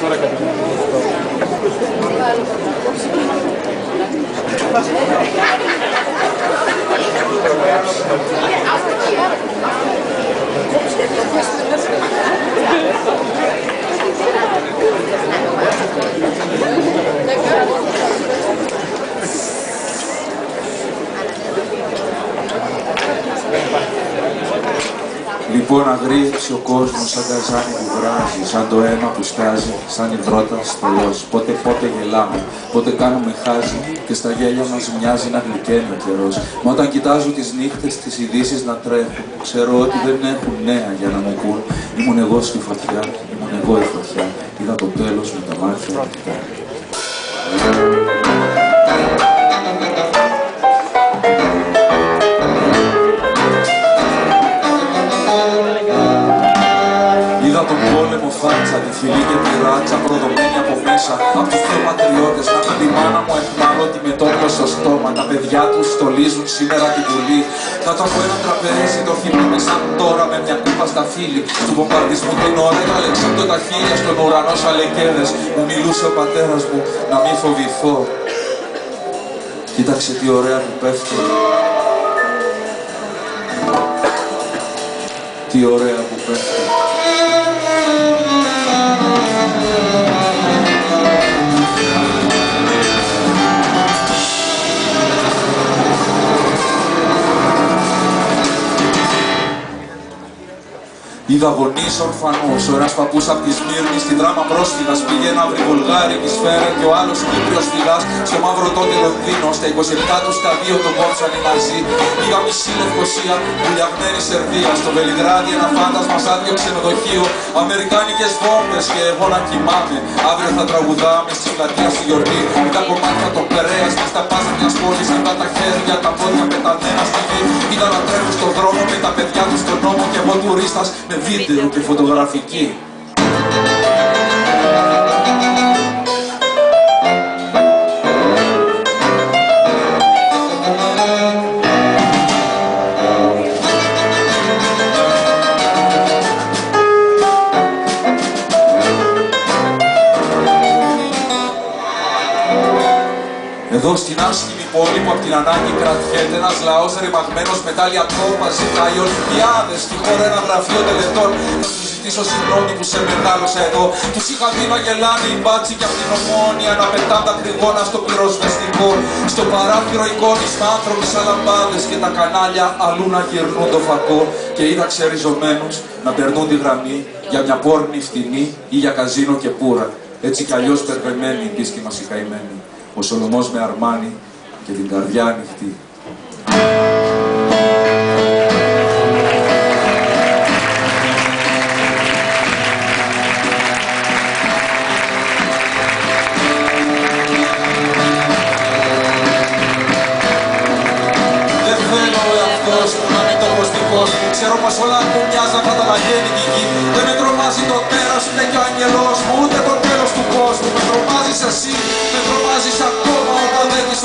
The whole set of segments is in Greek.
Gracias. Λοιπόν αγρίεψε ο κόσμος σαν καζάνι που βράζει, σαν το αίμα που στάζει, σαν υδρότα στολός. Πότε πότε γελάμε, πότε κάνουμε χάζι και στα γέλια μας μοιάζει να γλυκαίνει ο καιρός. Μα όταν κοιτάζω τις νύχτες, τις ειδήσεις να τρέχουν, ξέρω ότι δεν έχουν νέα για να μου πούν. Ήμουν εγώ στη φωτιά, ήμουν εγώ η φωτιά, είδα το τέλος με τα μάτια πόλεμο φάτσα, τη φυλή και τη ράτσα προδομένη από μέσα Απ' τους δύο πατριώτες να με τη μάνα μου εχμαλώτη με τόπο στο στόμα. Τα παιδιά τους στολίζουν σήμερα την πουλή. Κάτω από ένα τραπέζι το θυμάμαι σαν τώρα με μια κούπα στα φίλη Του βομβαρδισμού την ώρα το τα χίλια στον ουρανό σαν λεκέδες. Μου μιλούσε ο πατέρας μου να μην φοβηθώ. Κοίταξε τι ωραία που πέφτει. Τι ωραία που πέφτει Είδα γονείς ορφανούς, ο ένας παππούς απ' τη Σμύρνη στη δράμα πρόσφυγας πήγε να βρει βουλγάρι τη σφαίρα και ο άλλος Κύπριος φυγάς. Στο μαύρο τότε Λονδίνο στα 27 του στα δύο τον κόψανε μαζί Πήγα μισή Λευκοσία, βουλιαγμένη Σερβία. Στο Βελιγράδι ένα φάντασμα σαν δυο ξενοδοχείο. Αμερικάνικες βόμβες και εγώ να κοιμάμαι. Αύριο θα τραγουδάμε στη πλατεία στη γιορτή. Με τα κομμάτια το Περέας και στα πάζα μιας πόλης. Με τα χέρια, τα πόδια πεταμένα στη γη. Είδα να τρέχουν στον δρόμο με τα παιδιά του στον νόμο. και εγώ τουρίστας με βίντεο και φωτογραφική. Εδώ στην άσχημη πόλη που απ' την ανάγκη κρατιέται ένας λαός ρημαγμένος με τάλια τρόπα ζητάει Ολυμπιάδες στη χώρα ένα γραφείο τελετών. Θα σου ζητήσω συγγνώμη που σε μεγάλωσα εδώ. Τους είχα δει να γελάνε οι μπάτσι και απ' την ομόνια να πετάνε τα κρυγόνα στο πυροσβεστικό. Στο παράθυρο εικόνισμα άνθρωποι σαν λαμπάδες και τα κανάλια αλλού να γυρνούν το φακό. Και είδα ξεριζωμένους να περνούν τη γραμμή για μια πόρνη φτηνή ή για καζίνο και πουρα. Έτσι κι αλλιώς περβεμένοι οι δίσκοι μας οι καημένοι ο Σολομός με αρμάνι και την καρδιά ανοιχτή. Δεν θέλω ο εαυτός μου να είναι το δικός μου Ξέρω πως όλα μου μοιάζαν θα τα βαγγέλει η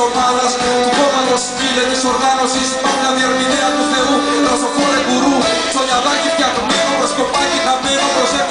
ομάδας, του κόμματος φίλε της οργάνωσης, πάντα διερμηνέα του Θεού, δρασοφόρε γκουρού, σονιαδάκι φτιαγμένο, προσκοπάκι χαμένο, προσέχει